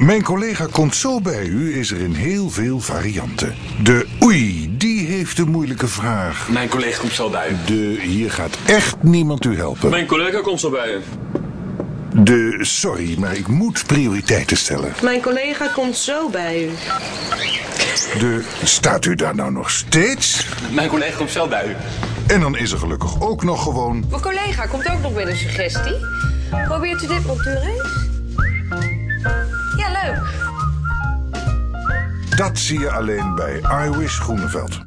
Mijn collega komt zo bij u, is er in heel veel varianten. De oei, die heeft een moeilijke vraag. Mijn collega komt zo bij u. De hier gaat echt niemand u helpen. Mijn collega komt zo bij u. De sorry, maar ik moet prioriteiten stellen. Mijn collega komt zo bij u. De staat u daar nou nog steeds? Mijn collega komt zo bij u. En dan is er gelukkig ook nog gewoon... Mijn collega komt ook nog met een suggestie. Probeert u dit montuur eens? Dat zie je alleen bij iWish Groeneveld.